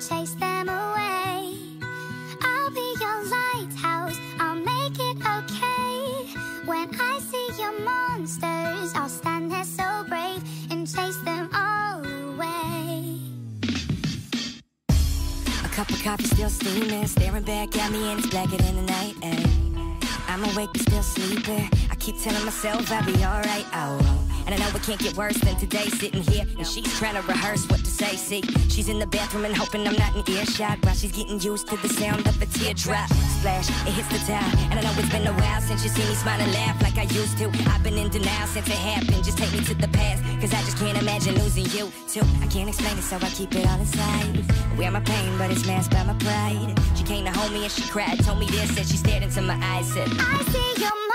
chase them away. I'll be your lighthouse, I'll make it okay. When I see your monsters, I'll stand there so brave And chase them all away. A cup of coffee still steaming, staring back at me and it's blacker than the night. I'm awake but still sleeping, I keep telling myself I'll be alright, I won't can't get worse than today, sitting here. And she's trying to rehearse what to say. See, she's in the bathroom and hoping I'm not in earshot while she's getting used to the sound of a teardrop. Splash, it hits the towel. And I know it's been a while since you see me smile and laugh like I used to. I've been in denial since it happened. Just take me to the past, cause I just can't imagine losing you too. I can't explain it, so I keep it all inside. Wear my pain, but it's masked by my pride. She came to hold me and she cried, told me this, and she stared into my eyes, said, I see your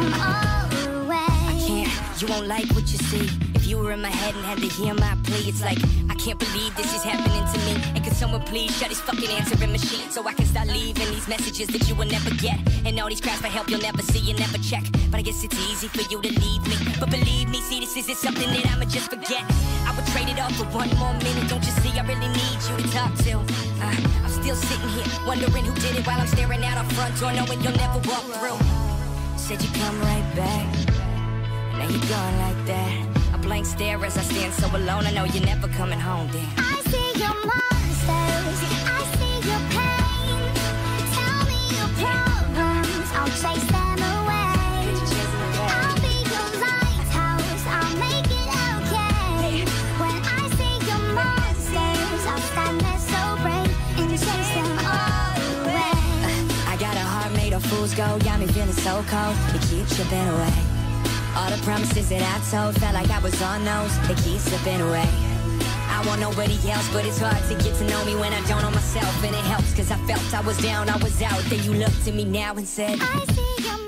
them all away. can't, you won't like what you see. If you were in my head and had to hear my plea, it's like, I can't believe this is happening to me. And could someone please shut this fucking answering machine so I can start leaving these messages that you will never get? And all these cries for help you'll never see and never check. But I guess it's easy for you to leave me. But believe me, see, this isn't something that I'ma just forget. I would trade it all for one more minute. Don't you see, I really need you to talk to. Uh, I'm still sitting here, wondering who did it while I'm staring out our front door, knowing you'll never walk through. Said you come right back. Now you're gone like that. A blank stare as I stand so alone. I know you're never coming home, then. I see your fool's gold. Got me feeling so cold. It keeps slipping away. All the promises that I told felt like I was on those. They keep slipping away. I want nobody else, but it's hard to get to know me when I don't know myself. And it helps, cause I felt I was down, I was out. Then you looked at me now and said, I see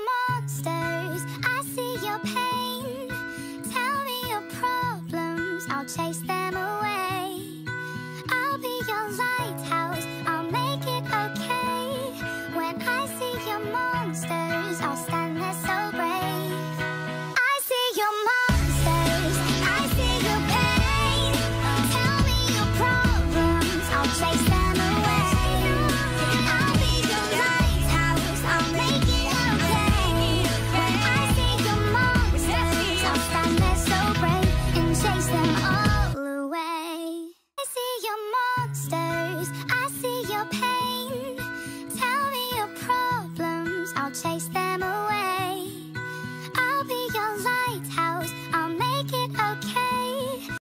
stop.